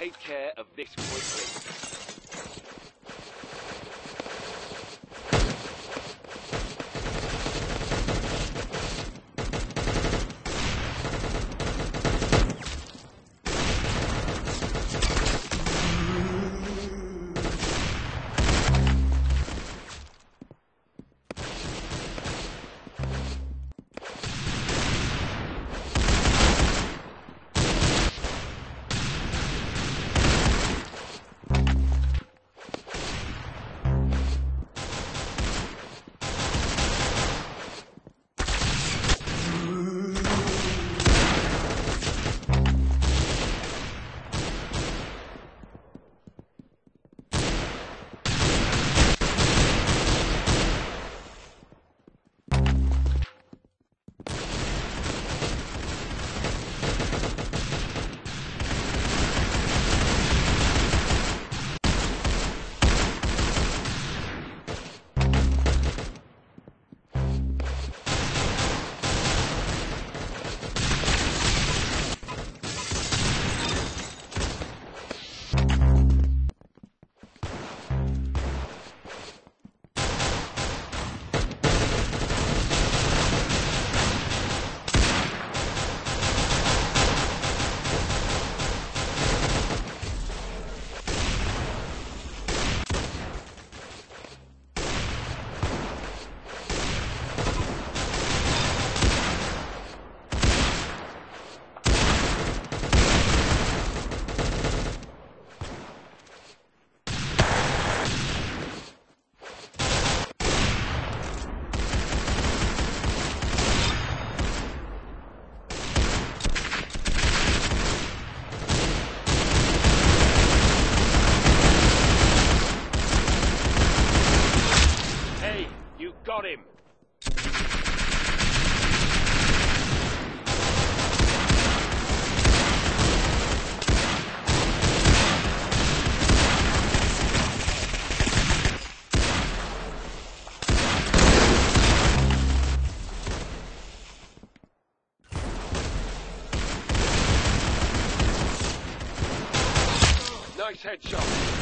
take care of this quickly. You got him! Nice headshot.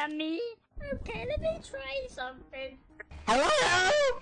Hear me? Okay, let me try something. Hello?